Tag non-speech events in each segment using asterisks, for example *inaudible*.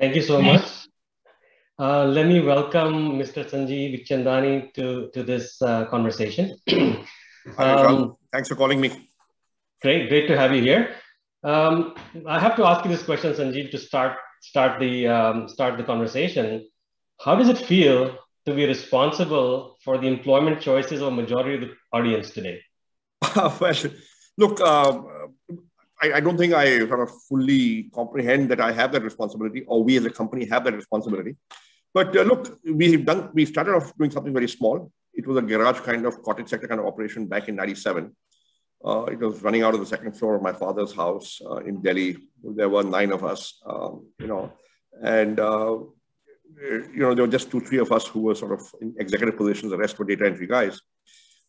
Thank you so much. Uh, let me welcome Mr. Sanjeev Bikhchandani to, to this uh, conversation. *clears throat* um, Thanks for calling me. Great, great to have you here. Um, I have to ask you this question, Sanjeev, to start start the um, start the conversation. How does it feel to be responsible for the employment choices of a majority of the audience today? *laughs* well, look, uh, I, I, don't think I sort of fully comprehend that I have that responsibility, or we as a company have that responsibility. But uh, look, we've done. We started off doing something very small. It was a garage kind of cottage sector kind of operation back in '97. Uh, it was running out of the second floor of my father's house uh, in Delhi. There were nine of us, um, you know, and uh, you know there were just two, three of us who were sort of in executive positions. The rest were data entry guys,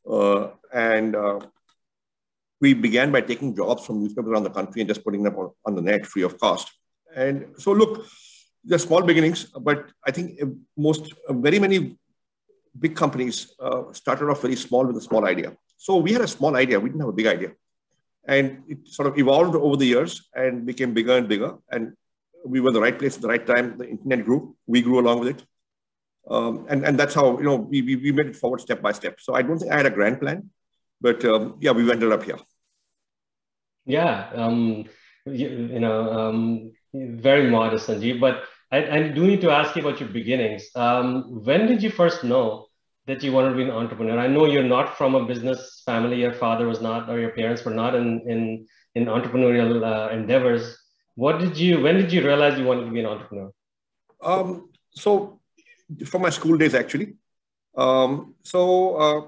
uh, and uh, we began by taking jobs from newspapers around the country and just putting them on, on the net free of cost. And so, look, they're small beginnings, but I think most, very many big companies uh, started off very small with a small idea. So we had a small idea, we didn't have a big idea. And it sort of evolved over the years and became bigger and bigger. And we were the right place at the right time. The internet grew, we grew along with it. Um, and, and that's how, you know, we, we, we made it forward step by step. So I don't think I had a grand plan, but um, yeah, we ended up here. Yeah, um, you, you, know, um, very modest, Sanjeev. But I, I, do need to ask you about your beginnings. Um, when did you first know that you wanted to be an entrepreneur? I know you're not from a business family. Your father was not, or your parents were not in in, in entrepreneurial uh, endeavors. What did you? When did you realize you wanted to be an entrepreneur? Um, so, from my school days, actually. Um, so, uh,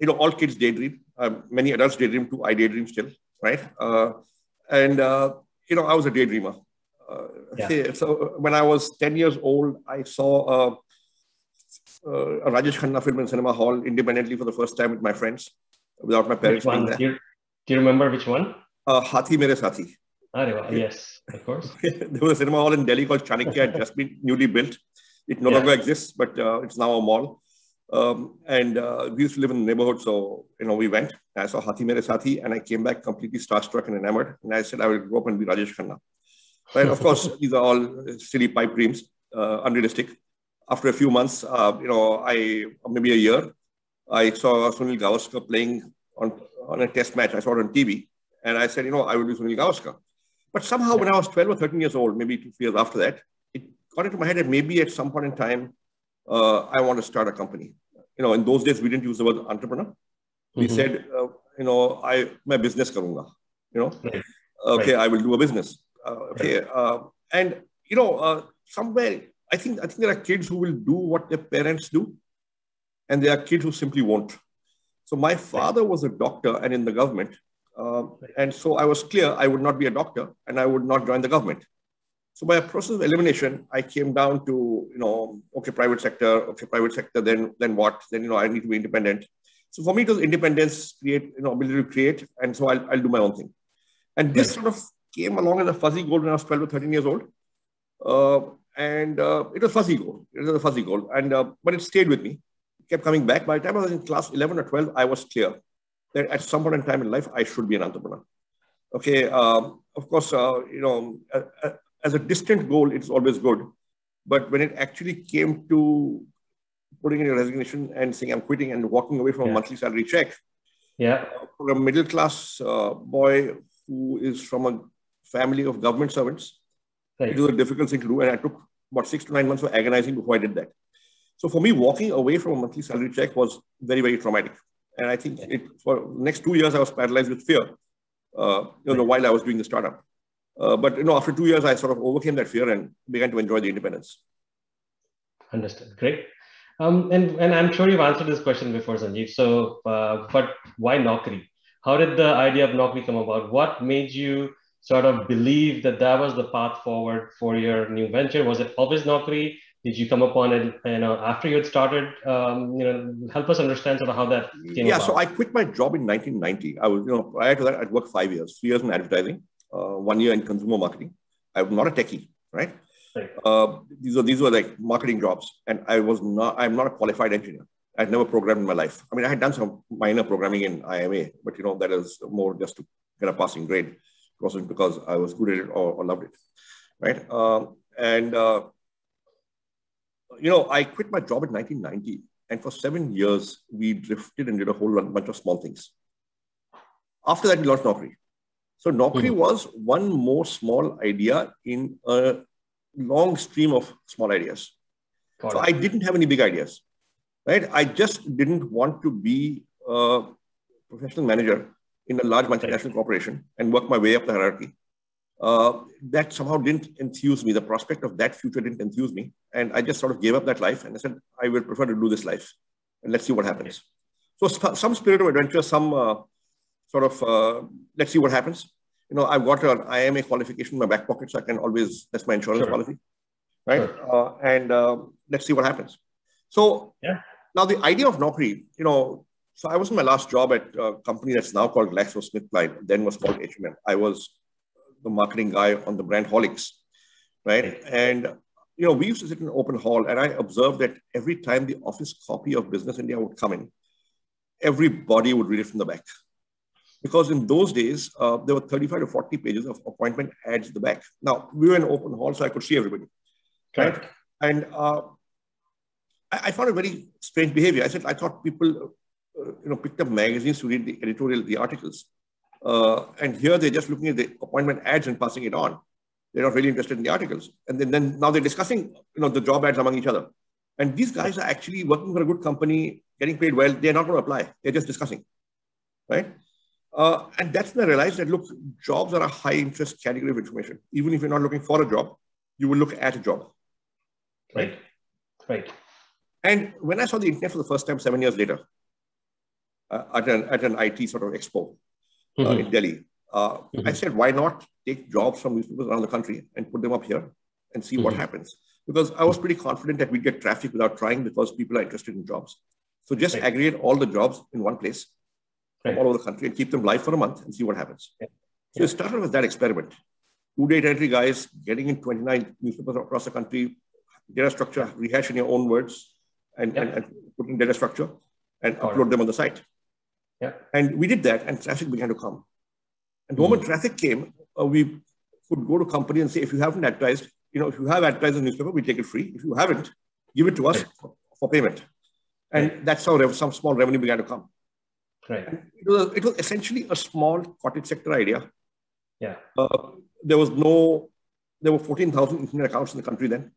you know, all kids daydream. Uh, many adults daydream too. I daydream still right? Uh, and uh, you know, I was a daydreamer. Uh, yeah. *laughs* So when I was 10 years old, I saw a, a Rajesh Khanna film in cinema hall independently for the first time with my friends, without my parents being there. Do you, do you remember which one? Uh, Hathi Mere Sathi. yes, of course. *laughs* there was a cinema hall in Delhi called Chanakya, had *laughs* just been newly built. It no yeah. longer exists, but uh, it's now a mall. Um, and uh, we used to live in the neighborhood, so you know we went. I saw Hathi Mere Sathi, and I came back completely starstruck and enamored. And I said I will grow up and be Rajesh Khanna. Right? of course, *laughs* these are all silly pipe dreams, uh, unrealistic. After a few months, uh, you know, I maybe a year, I saw Sunil Gavaskar playing on on a test match. I saw it on TV, and I said, you know, I will be Sunil Gavaskar. But somehow, when I was 12 or 13 years old, maybe two years after that, it got into my head that maybe at some point in time uh, I want to start a company. You know, in those days, we didn't use the word entrepreneur. We mm-hmm. said, uh, you know, I my business karunga. You know, right. okay, right. I will do a business. Uh, okay, right. Uh, and you know, uh, somewhere I think I think there are kids who will do what their parents do, and there are kids who simply won't. So my father was a doctor and in the government, uh, and so I was clear I would not be a doctor and I would not join the government. So by a process of elimination, I came down to, you know, okay, private sector, okay, private sector, then then what? Then, you know, I need to be independent. So for me, it was independence, create, you know, ability to create. And so I'll, I'll do my own thing. And this sort of came along as a fuzzy goal when I was 12 or 13 years old. Uh, and uh, it was fuzzy goal. It was a fuzzy goal. And, uh, but it stayed with me. It kept coming back. By the time I was in class 11 or 12, I was clear that at some point in time in life, I should be an entrepreneur. Okay. Um, of course, uh, you know, uh, uh, as a distant goal, it's always good. But when it actually came to putting in a resignation and saying I'm quitting and walking away from yeah. a monthly salary check, yeah, uh, for a middle class uh, boy who is from a family of government servants, right. it was a difficult thing to do. And I took about six to nine months of agonizing before I did that. So for me, walking away from a monthly salary check was very, very traumatic. And I think it, for next two years, I was paralyzed with fear, uh, you know, right. while I was doing the startup. Uh, but you know, after two years, I sort of overcame that fear and began to enjoy the independence. Understood. Great. Um, and and I'm sure you've answered this question before, Sanjeev. So, uh, but why Naukri? How did the idea of Naukri come about? What made you sort of believe that that was the path forward for your new venture? Was it always Naukri? Did you come upon it, you know, after you had started? Um, you know, help us understand sort of how that came. Yeah, about. so I quit my job in 1990. I was, you know, prior to that, I'd worked five years, three years in advertising, one year in consumer marketing. I'm not a techie, right? right. Uh, these were these were like marketing jobs, and I was not. I'm not a qualified engineer. I'd never programmed in my life. I mean, I had done some minor programming in IIMA, but you know that is more just to get a passing grade. It wasn't because I was good at it or, or loved it, right? Um, And, uh, you know, I quit my job in 1990. And for seven years, we drifted and did a whole bunch of small things. After that, we launched Naukri. So Naukri mm-hmm. was one more small idea in a long stream of small ideas. Got so it. I didn't have any big ideas, right? I just didn't want to be a professional manager in a large multinational right. corporation and work my way up the hierarchy. Uh, that somehow didn't enthuse me. The prospect of that future didn't enthuse me. And I just sort of gave up that life and I said, I will prefer to do this life and let's see what happens. So sp- some spirit of adventure, some uh, sort of, uh, let's see what happens. You know, I've got an IIMA qualification in my back pocket, so I can always, that's my insurance sure. policy. Right. Sure. Uh, and uh, let's see what happens. So yeah. now the idea of Naukri, you know, so I was in my last job at a company that's now called GlaxoSmithKline, then was called HMM. I was the marketing guy on the brand Horlicks, right? And you know, we used to sit in an open hall, and I observed that every time the office copy of Business India would come in, everybody would read it from the back. Because in those days, uh, there were 35 to 40 pages of appointment ads at the back. Now, we were in an open hall, so I could see everybody. Right? And uh, I, I, found a very strange behavior. I said, I thought people uh, you know, picked up magazines to read the editorial, the articles. Uh, and here they're just looking at the appointment ads and passing it on. They're not really interested in the articles. And then, then now they're discussing, you know, the job ads among each other. And these guys are actually working for a good company, getting paid well. They're not going to apply. They're just discussing, right? Uh, and that's when I realized that, look, jobs are a high interest category of information. Even if you're not looking for a job, you will look at a job. Right. Right. And when I saw the internet for the first time seven years later, uh, at, an, at an IT sort of expo uh, mm-hmm. in Delhi. Uh, mm-hmm. I said, why not take jobs from newspapers around the country and put them up here and see mm-hmm. what happens? Because I was pretty confident that we'd get traffic without trying because people are interested in jobs. So just right. aggregate all the jobs in one place right. all over the country and keep them live for a month and see what happens. Yeah. So we started with that experiment. Two data entry guys getting in 29 newspapers across the country, data structure, rehash in your own words, and, yeah. and, and put in data structure and all upload right. them on the site. Yeah. And we did that, and traffic began to come. And the moment mm. traffic came, uh, we could go to company and say, if you haven't advertised, you know, if you have advertised in the newspaper, we take it free. If you haven't, give it to us right. for, for, payment. And that's how some small revenue began to come. Right. It was, it was essentially a small cottage sector idea. Yeah. Uh, there was no, there were 14,000 internet accounts in the country then.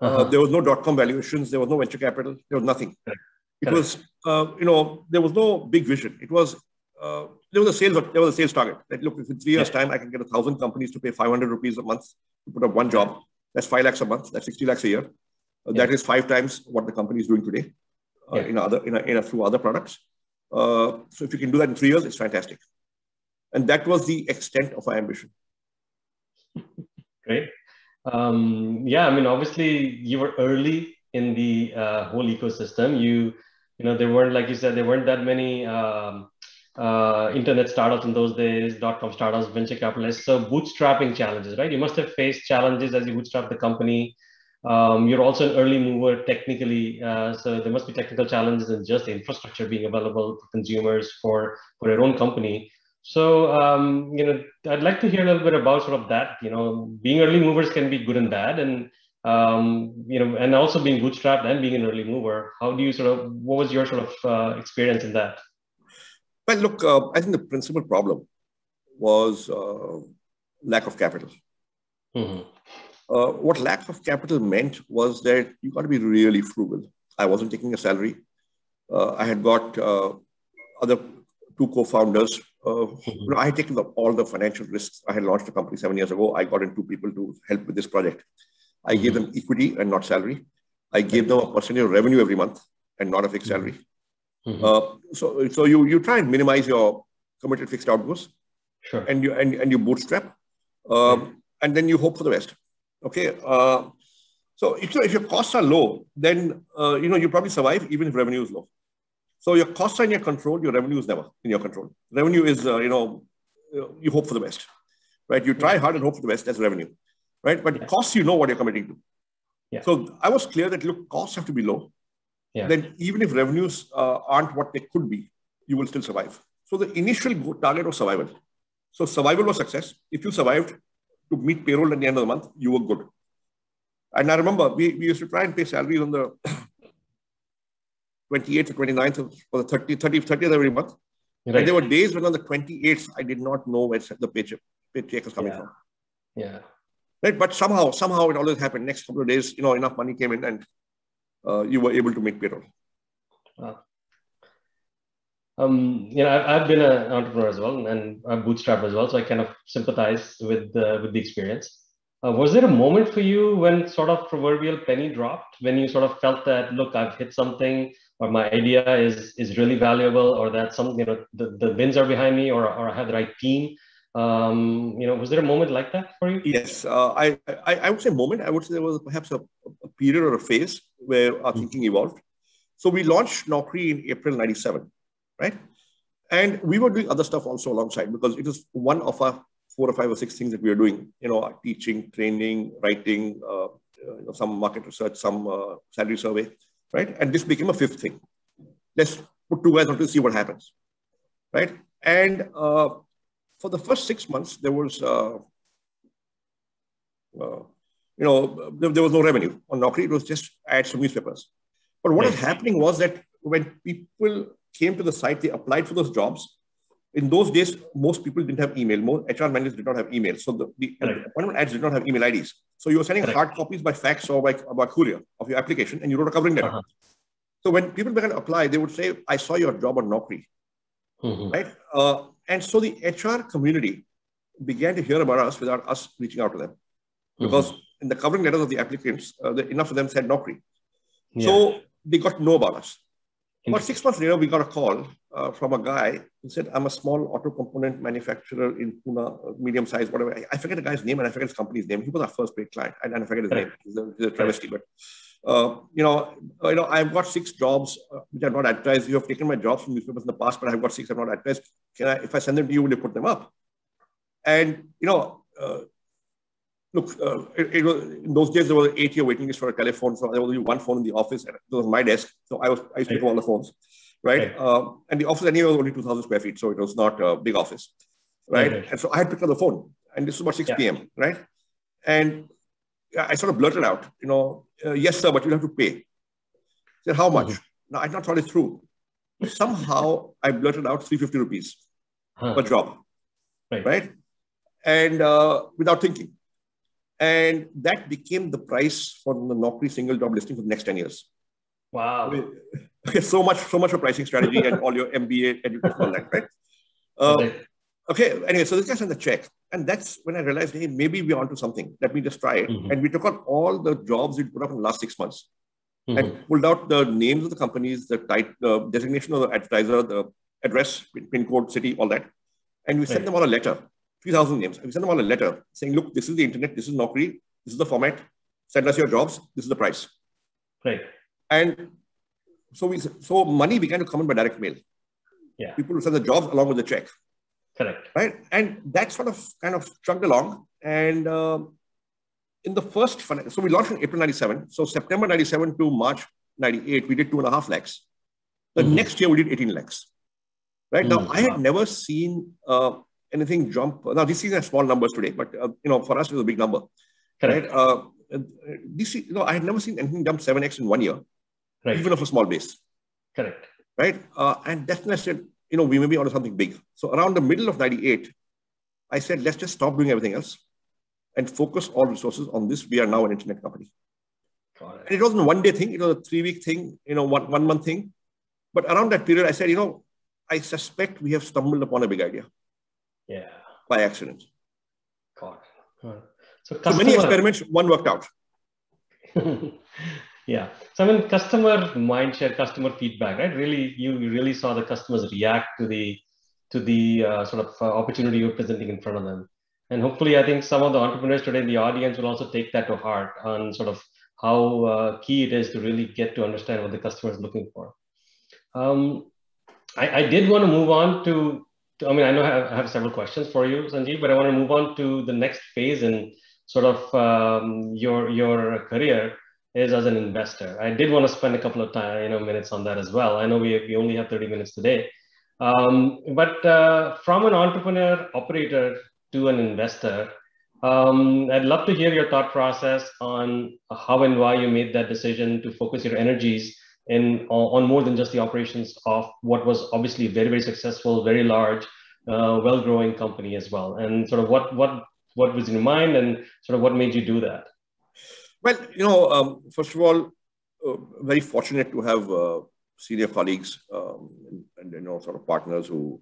Uh, uh-huh. Uh, there was no dot-com valuations. There was no venture capital. There was nothing. Right. It was, uh, you know, there was no big vision. It was, uh, there was a sales, there was a sales target. That look, if in three years' yeah. time I can get a thousand companies to pay 500 rupees a month to put up one job, that's five lakhs a month. That's 60 lakhs a year. Uh, yeah. That is five times what the company is doing today uh, yeah. in other, in a, in a few other products. Uh, so if you can do that in three years, it's fantastic. And that was the extent of our ambition. *laughs* Great. Um, yeah, I mean, obviously you were early in the uh, whole ecosystem. You you know there weren't like you said there weren't that many um, uh, internet startups in those days dot com startups venture capitalists so bootstrapping challenges right you must have faced challenges as you bootstrap the company um, you're also an early mover technically uh, so there must be technical challenges in just the infrastructure being available for consumers for for your own company so um, you know i'd like to hear a little bit about sort of that you know being early movers can be good and bad and um, you know, and also being bootstrapped and being an early mover. How do you sort of, what was your sort of uh, experience in that? Well, look, uh, I think the principal problem was uh, lack of capital. Mm-hmm. Uh, what lack of capital meant was that you got to be really frugal. I wasn't taking a salary. Uh, I had got uh, other two co-founders. Mm-hmm. You know, I had taken the, all the financial risks. I had launched a company seven years ago. I got in two people to help with this project. I gave them equity and not salary. I gave them a percentage of revenue every month and not a fixed salary. Mm-hmm. Uh, so, so you you try and minimize your committed fixed outgoes, sure. and you and, and you bootstrap, um, and then you hope for the best. Okay. Uh, so if, if your costs are low, then uh, you know you probably survive even if revenue is low. So your costs are in your control. Your revenue is never in your control. Revenue is uh, you know you hope for the best, right? You try hard and hope for the best. That's revenue right? But yeah. costs, you know what you're committing to. Yeah. So I was clear that look, costs have to be low. Yeah. Then even if revenues uh, aren't what they could be, you will still survive. So the initial target was survival. So survival was success. If you survived to meet payroll at the end of the month, you were good. And I remember we, we used to try and pay salaries on the *coughs* 28th or 29th of, or the 30, 30, 30th every month. Right. And there were days when on the 28th, I did not know where the paycheck, paycheck was coming yeah. from. Yeah. Right. But somehow, somehow it always happened. Next couple of days, you know, enough money came in and uh, you were able to make payroll. Wow. Um, you know, I've, I've been an entrepreneur as well, and I'm bootstrap as well, so I kind of sympathize with the with the experience. Uh, was there a moment for you when sort of proverbial penny dropped, when you sort of felt that, look, I've hit something, or my idea is is really valuable, or that some, you know, the, the wins are behind me, or, or I have the right team? Um, you know, was there a moment like that for you? Yes, uh, I, I, I would say moment. I would say there was perhaps a, a period or a phase where our mm-hmm. thinking evolved. So we launched Naukri in April '97, right? And we were doing other stuff also alongside because it was one of our four or five or six things that we were doing. You know, teaching, training, writing, uh, you know, some market research, some uh, salary survey, right? And this became a fifth thing. Let's put two guys on to see what happens, right? And uh, for the first six months, there was, uh, uh, you know, there, there, was no revenue on Naukri. It was just ads from newspapers. But what was happening was that when people came to the site, they applied for those jobs. In those days, most people didn't have email. Most HR managers did not have email. So the, the appointment ads did not have email IDs. So you were sending Correct. hard copies by fax or by, by courier of your application, and you wrote a covering letter. Uh-huh. So when people began to apply, they would say, "I saw your job on Naukri," mm-hmm. right? Uh, and so the HR community began to hear about us without us reaching out to them. Because mm-hmm. in the covering letters of the applicants, uh, the, enough of them said Naukri. Yeah. So they got to know about us. About six months later, we got a call uh, from a guy who said, I'm a small auto component manufacturer in Pune, uh, medium size, whatever. I, I, forget the guy's name and I forget his company's name. He was our first paid client. I, and I forget his name. He's a, he's a travesty. But, uh, you, know, you know, I've got six jobs uh, which are not advertised. You have taken my jobs from newspapers in the past, but I've got six I've not advertised. Can I, if I send them to you, will you put them up? And, you know, uh, look, uh, it, it, was, in those days, there was an eight-year waiting list for a telephone. So there was only one phone in the office, and it was my desk. So I was I used to take all the phones, right? right. Uh, and the office anyway was only 2,000 square feet, so it was not a big office, right? right. And so I had picked up the phone, and this was about 6 yeah. p.m., right? And I sort of blurted out, you know, uh, yes, sir, but you have to pay. I said, how much? Mm-hmm. No, I not thought it through. Somehow I blurted out 350 rupees huh. per job, right? right? And uh, without thinking. And that became the price for the Naukri single job listing for the next 10 years. Wow. Okay, *laughs* so much, so much for pricing strategy and all your MBA education, all that, right? *laughs* Um, okay, anyway, so this guy sent the check. And that's when I realized, hey, maybe we're onto something. Let me just try it. Mm-hmm. And we took out all the jobs we put up in the last six months mm-hmm. and pulled out the names of the companies, the type, the designation of the advertiser, the address, pin code, city, all that. And we right. sent them all a letter 3,000 names. We send them all a letter saying, look, this is the internet, this is Naukri, this is the format, send us your jobs, this is the price. Right. And so we so money began to come in by direct mail. Yeah. People will send the jobs along with the check. Correct. Right. And that sort of kind of chugged along. And uh, in the first, so we launched in April 97. So September 97 to March 98, we did two and a half lakhs. The mm-hmm. next year we did 18 lakhs. Right. Mm-hmm. Now, I had never seen uh, anything jump. Now, this is a small numbers today, but uh, you know, for us, it was a big number. Correct. Right? Uh, this, you know, I had never seen anything jump 7x in one year, right. even of a small base. Correct. Right. Uh, and definitely said, you know, we may be onto something big. So around the middle of 98, I said, let's just stop doing everything else and focus all resources on this. We are now an internet company. It. And it wasn't a one day thing, it was a three week thing, you know, one, one month thing. But around that period, I said, you know, I suspect we have stumbled upon a big idea. Yeah. By accident. God. So, customer... so many experiments, one worked out. *laughs* yeah. So I mean, customer mindshare, customer feedback, right? Really, you really saw the customers react to the to the uh, sort of uh, opportunity you're presenting in front of them. And hopefully, I think some of the entrepreneurs today in the audience will also take that to heart on sort of how uh, key it is to really get to understand what the customer is looking for. Um, I, I, did want to move on to I mean, I know I have, I have, several questions for you, Sanjeev, but I want to move on to the next phase in sort of um, your your career is as an investor. I did want to spend a couple of time, you know, minutes on that as well. I know we, we only have 30 minutes today, um, but uh, from an entrepreneur operator to an investor, Um, I'd love to hear your thought process on how and why you made that decision to focus your energies in on more than just the operations of what was obviously very very successful, very large, uh, well-growing company as well. And sort of what what what was in your mind, and sort of what made you do that? Well, you know, um, first of all, uh, very fortunate to have uh, senior colleagues um, and, and, you know sort of partners who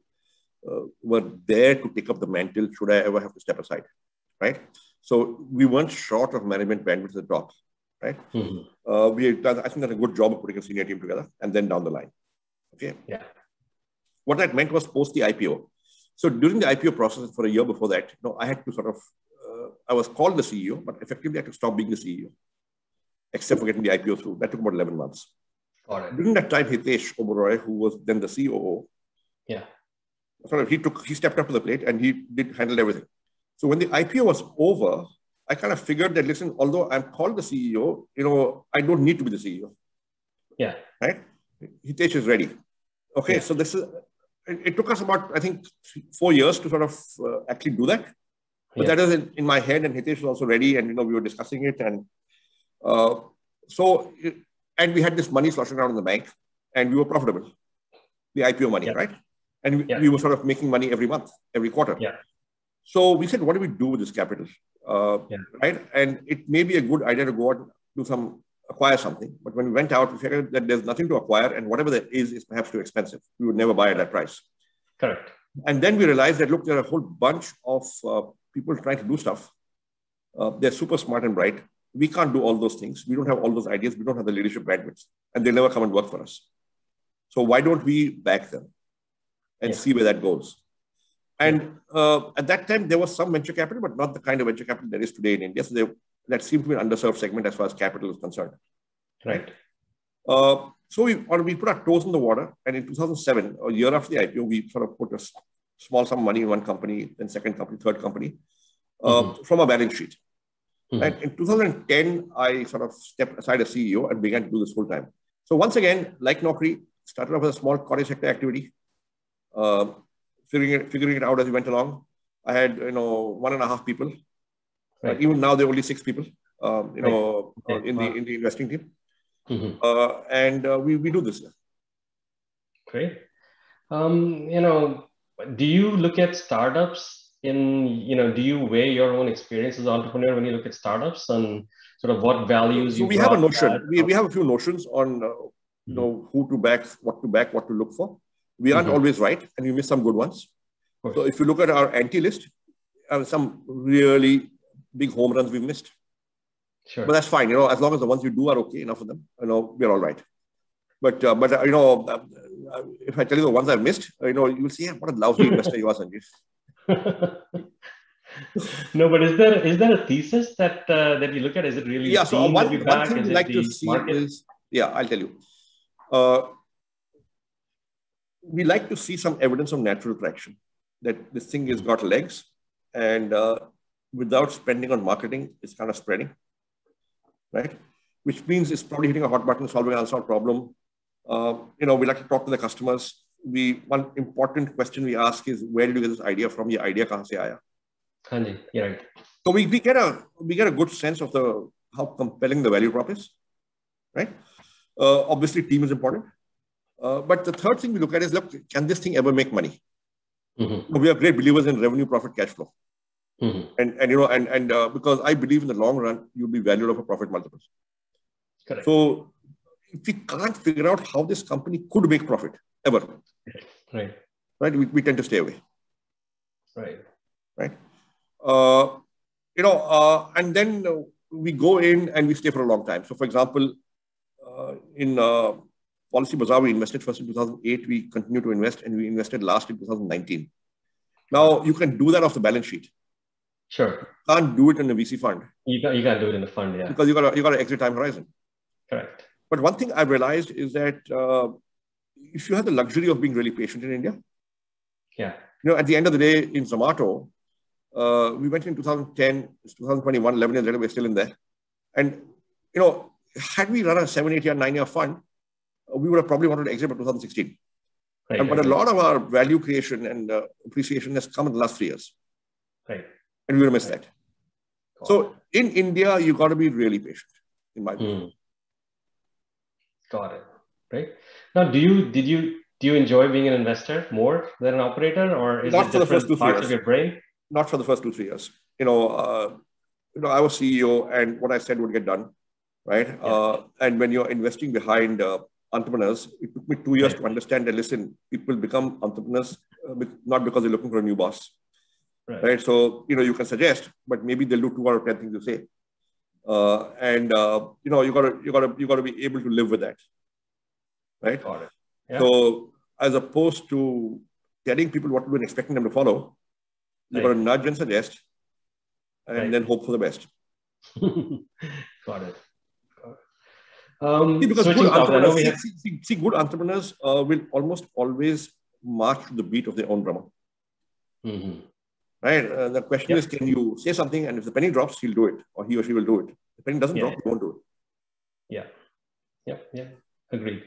uh, were there to pick up the mantle should I ever have to step aside, right? So we weren't short of management bandwidth at the top, right? Mm-hmm. Uh, we done, I think done a good job of putting a senior team together and then down the line. Okay. Yeah. What that meant was post the IPO. So during the IPO process for a year before that, you know, I had to sort of, uh, I was called the CEO, but effectively I had to stop being the CEO, except for getting the IPO through. That took about 11 months. During that time, Hitesh Oberoi, who was then the COO, yeah, sort of he took he stepped up to the plate and he did handle everything. So when the IPO was over, I kind of figured that listen, although I'm called the CEO, you know, I don't need to be the CEO. Yeah. Right. Hitesh is ready. Okay. Yeah. So this is. It, it, took us about I think four years to sort of uh, actually do that. But yeah. that was in, in, my head, and Hitesh was also ready, and you know we were discussing it, and uh, so and we had this money sloshing around in the bank, and we were profitable. The IPO money, yeah. right? And we, we, were sort of making money every month, every quarter. Yeah. So we said, what do we do with this capital? Uh, yeah. Right? And it may be a good idea to go out do some acquire something. But when we went out, we figured that there's nothing to acquire, and whatever there is is perhaps too expensive. We would never buy at that price. Correct. And then we realized that look, there are a whole bunch of uh, people trying to do stuff. Uh, they're super smart and bright. We can't do all those things. We don't have all those ideas. We don't have the leadership bandwidth, and they'll never come and work for us. So why don't we back them and yeah. see where that goes? And uh, at that time, there was some venture capital, but not the kind of venture capital there is today in India. So they, that seemed to be an underserved segment as far as capital is concerned. Right. Uh, so we, or we put our toes in the water. And in 2007, a year after the IPO, we sort of put a small sum of money in one company, then second company, third company, uh, mm-hmm. from a balance sheet. Mm-hmm. And in 2010, I sort of stepped aside as CEO and began to do this full time. So once again, like Naukri, started off as a small cottage sector activity, uh, figuring it, figuring it out as we went along. I had you know one and a half people. Right. even now, there are only six people. Um, you right. know, okay. uh, in wow. the in the investing team, mm-hmm. uh, and uh, we we do this. Great. Um, you know, do you look at startups in you know do you weigh your own experience as an entrepreneur when you look at startups and sort of what values so you we have a notion we, we have a few notions on uh, you know mm-hmm. who to back what to back what to look for we aren't mm-hmm. always right and we miss some good ones so if you look at our anti list uh, some really big home runs we've missed sure but that's fine you know as long as the ones you do are okay enough of them you know we're all right but uh, but uh, you know uh, uh, if i tell you the ones i've missed you know you'll see what a lousy *laughs* investor you are sanjeev *laughs* no, but is there is there a thesis that uh, that you look at? Is it really yeah? So one, one thing we like to see market? is yeah, I'll tell you. Uh, we like to see some evidence of natural traction that this thing has got legs, and uh, without spending on marketing, it's kind of spreading, right? Which means it's probably hitting a hot button, solving an unsolved problem. Uh, you know, we like to talk to the customers we one important question we ask is where did you get this idea from? Your idea kahan se aaya? Hanji, yeah, right. So we, we get a we get a good sense of the how compelling the value prop is, right? Uh, obviously, team is important, uh, but the third thing we look at is look, can this thing ever make money? Mm-hmm. We are great believers in revenue, profit, cash flow, mm-hmm. and and you know and and uh, because I believe in the long run you'll be valued of a profit multiples. Correct. So if we can't figure out how this company could make profit, ever. Right. Right. We, we tend to stay away. Right. Right. Uh, you know, uh, and then we go in and we stay for a long time. So, for example, uh, in uh, Policy Bazaar, we invested first in 2008. We continue to invest, and we invested last in 2019. Now, you can do that off the balance sheet. Sure. You can't do it in a VC fund. You can't, you can't do it in the fund, yeah. Because you got you got an exit time horizon. Correct. But one thing I've realized is that uh, if you have the luxury of being really patient in India, yeah, you know, at the end of the day, in Zomato, uh, we went in 2010, 2021, 11 years later, we're still in there. And, you know, had we run a seven, eight year, nine year fund, we would have probably wanted to exit by 2016. Right, and, but a lot of our value creation and uh, appreciation has come in the last three years. Right. And we would have missed that. Got so it. in India, you've got to be really patient, in my opinion. Mm. Got it. Right now, do you did you do you enjoy being an investor more than an operator, or is not it for the first two parts years. of your brain? Not for the first two three years. You know, uh, you know, I was CEO, and what I said would get done, right? Yeah. Uh, and when you're investing behind uh, entrepreneurs, it took me two years right. to understand that listen, people become entrepreneurs uh, not because they're looking for a new boss, right. right? So you know, you can suggest, but maybe they'll do two out of ten things you say, uh, and uh, you know, you gotta you gotta you gotta be able to live with that, right? Got it. Yeah. So as opposed to telling people what to do and expecting them to follow, you got to nudge and suggest, and right. then hope for the best. *laughs* got it. Um, see, because good entrepreneurs, see, have... see, see, good entrepreneurs uh, will almost always march to the beat of their own drummer. Mm-hmm. Right? Uh, the question yep. is, can you say something, and if the penny drops, he'll do it, or he or she will do it. If the penny doesn't yeah. drop, he won't do it. Yeah. Yeah. Yeah. Agreed.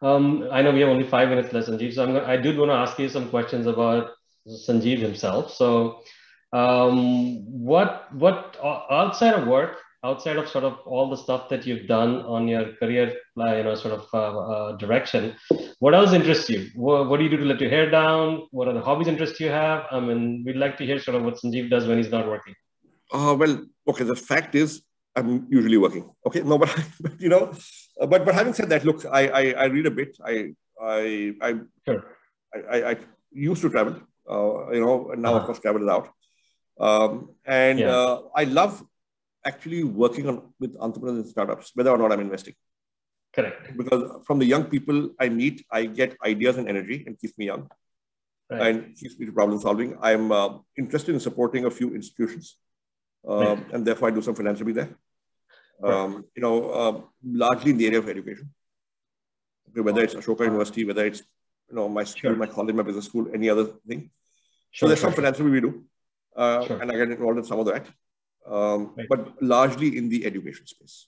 Um, I know we have only five minutes left, Sanjeev. So I'm gonna, I did want to ask you some questions about Sanjeev himself. So, um, what what outside of work, outside of sort of all the stuff that you've done on your career, uh, you know, sort of uh, uh, direction, what else interests you? What, what, do you do to let your hair down? What are the hobbies interests you have? I mean, we'd like to hear sort of what Sanjeev does when he's not working. Uh, well, okay. The fact is, I'm usually working. Okay, no, *laughs* but, but you know, uh, but but having said that, look, I I, I read a bit. I I I, sure. I, I, used to travel. Uh, you know, and now uh-huh. of course travel is out. Um, and yeah. uh, I love actually working on with entrepreneurs and startups, whether or not I'm investing. Correct. Because from the young people I meet, I get ideas and energy and keeps me young. Right. And keeps me to problem solving. I'm uh, interested in supporting a few institutions, um, right. and therefore I do some philanthropy there um, you know, uh, largely in the area of education. Okay, whether it's Ashoka University, whether it's you know my school, sure. my college, my business school, any other thing. Sure, so there's sure, some philanthropy we do, uh, and I get involved in some of that, um, right. but largely in the education space.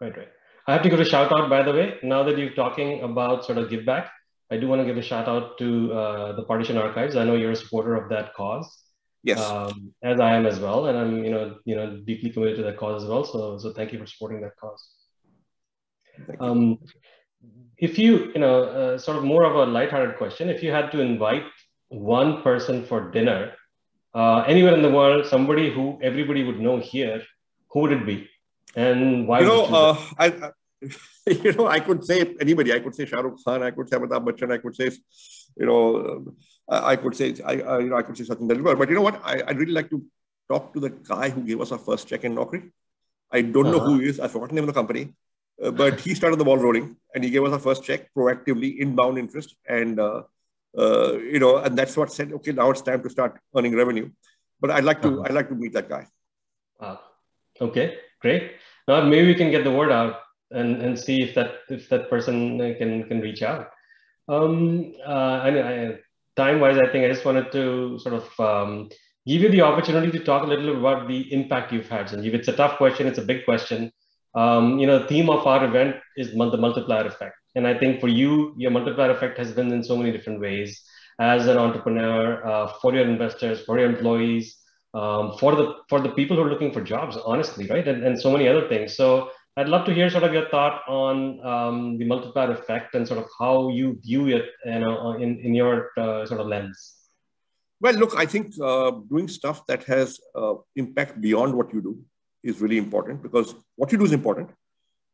Right, right. I have to give a shout out, by the way. Now that you're talking about sort of give back, I do want to give a shout out to uh, the Partition Archives. I know you're a supporter of that cause. Yes. Um, as I am as well, and I'm you know you know deeply committed to that cause as well. So so thank you for supporting that cause. Um, if you you know uh, sort of more of a lighthearted question, if you had to invite one person for dinner, uh, anywhere in the world, somebody who everybody would know here, who would it be, and why? You know, uh, I, I *laughs* you know, I could say anybody. I could say Shah Rukh Khan. I could say Amitabh Bachchan. I could say, you know, I could say, I, I, you know, I could say Sachin Tendulkar. But you know what? I, I'd really like to talk to the guy who gave us our first check in Naukri. I don't uh-huh. know who he is. I've forgotten the name of the company. Uh, but he started the ball rolling and he gave us our first check proactively, inbound interest. And, uh, uh, you know, and that's what said, okay, now it's time to start earning revenue. But I'd like to, uh-huh. I'd like to meet that guy. Wow. Okay, great. Now maybe we can get the word out and, and see if that, if that person can, can reach out. Um, uh, I, I time wise, I think I just wanted to sort of um, give you the opportunity to talk a little bit about the impact you've had. Sanjeev, it's a tough question. It's a big question. Um, you know, the theme of our event is the multiplier effect. And I think for you, your multiplier effect has been in so many different ways as an entrepreneur, uh, for your investors, for your employees, um, for the for the people who are looking for jobs, honestly, right? And, and so many other things. So I'd love to hear sort of your thought on um, the multiplier effect and sort of how you view it, you know, in, in your uh, sort of lens. Well, look, I think uh, doing stuff that has uh, impact beyond what you do is really important because what you do is important.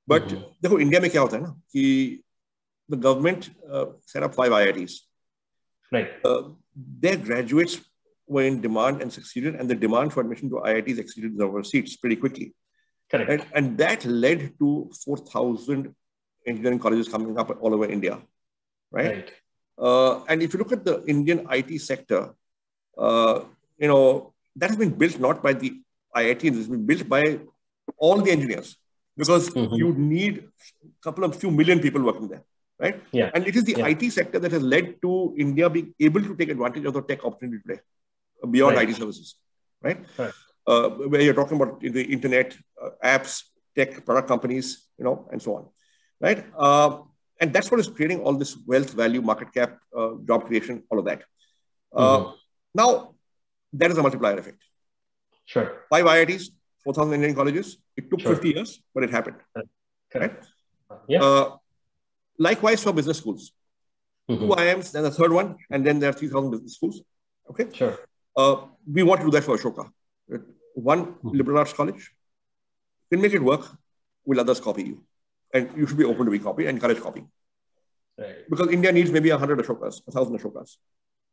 But mm-hmm. देखो India में क्या होता है ना कि the government uh, set up five IITs. Right. Uh, their graduates were in demand and succeeded, and the demand for admission to IITs exceeded the number of seats pretty quickly. Correct. And, and that led to 4,000 engineering colleges coming up all over India, right? right. Uh, and if you look at the Indian IT sector, uh, you know, that has been built not by the IITs, it's been built by all the engineers because mm-hmm. you need a couple of few million people working there, right? Yeah. And it is the yeah. IT sector that has led to India being able to take advantage of the tech opportunity today beyond right. IT services, right? right uh, where you're talking about the internet, uh, apps, tech, product companies, you know, and so on, right? Uh, and that's what is creating all this wealth, value, market cap, uh, job creation, all of that. Uh, mm-hmm. Now, that is a multiplier effect. Sure. Five IITs, 4,000 engineering colleges. It took sure. 50 years, but it happened. Correct. Right? Yeah. Likewise for business schools. Mm-hmm. Two IIMs, then the third one, and then there are 3,000 business schools. Okay. Sure. Uh, we want to do that for Ashoka. One mm-hmm. liberal arts college can make it work. Will others copy you? And you should be open to be copied and encourage copying. Right. Because India needs maybe 100 Ashokas, 1,000 Ashokas.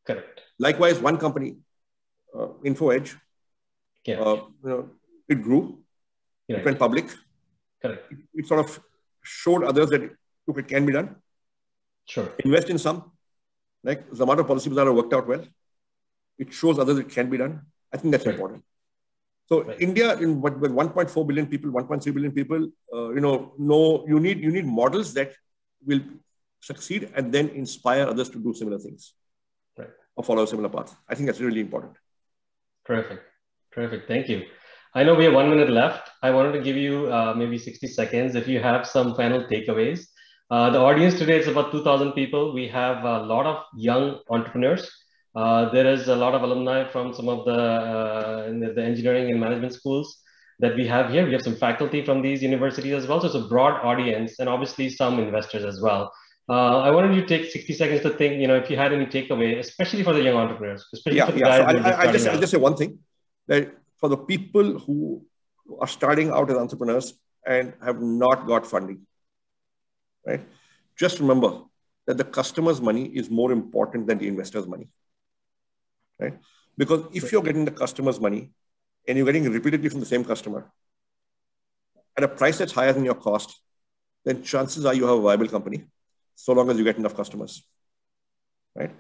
Correct. Likewise, one company, uh, InfoEdge, yeah. Uh, you know, it grew, right. it went public. Correct. It, it, sort of showed others that look, it can be done. Sure. Invest in some, like Zomato policy bazaar worked out well. It shows others it can be done. I think that's right. important. So right. India, in with 1.4 billion people, 1.3 billion people, uh, you know, no, you need you need models that will succeed and then inspire others to do similar things, right. or follow a similar path. I think that's really important. Perfect, perfect. Thank you. I know we have one minute left. I wanted to give you uh, maybe 60 seconds if you have some final takeaways. Uh, the audience today is about 2,000 people. We have a lot of young entrepreneurs. Uh, there is a lot of alumni from some of the, uh, the engineering and management schools that we have here. We have some faculty from these universities as well. So it's a broad audience and obviously some investors as well. Uh, I wanted you to take 60 seconds to think, you know, if you had any takeaway, especially for the young entrepreneurs, especially yeah, for the yeah. guys. So I, I, just, I just say one thing that for the people who are starting out as entrepreneurs and have not got funding, right? Just remember that the customer's money is more important than the investor's money, right? Because if you're getting the customer's money and you're getting repeatedly from the same customer at a price that's higher than your cost, then chances are you have a viable company, so long as you get enough customers, right?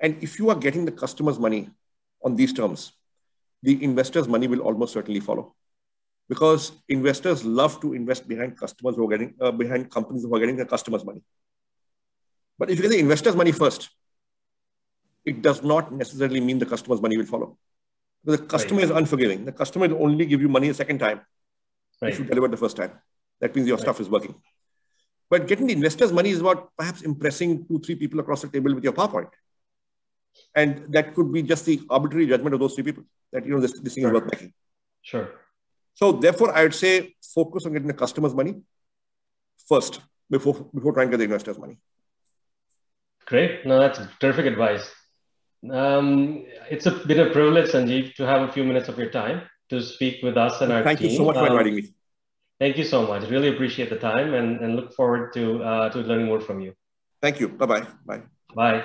And if you are getting the customer's money on these terms, the investor's money will almost certainly follow because investors love to invest behind customers who are getting uh, behind companies who are getting their customers' money. But if you get the investor's money first, it does not necessarily mean the customer's money will follow. Because the customer right. is unforgiving. The customer will only give you money a second time right. if you deliver the first time. That means your right. stuff is working. But getting the investor's money is about perhaps impressing two, three people across the table with your PowerPoint. And that could be just the arbitrary judgment of those three people that, you know, this, this thing sure. is worth making. Sure. So therefore, I would say focus on getting the customer's money first before, before trying to get the investor's money. Great. No, that's terrific advice. Um, it's a been a privilege, Sanjeev, to have a few minutes of your time to speak with us and our Thank team. you so much for um, inviting me. Thank you so much. Really appreciate the time and, and look forward to, uh, to learning more from you. Thank you. Bye-bye. Bye. Bye.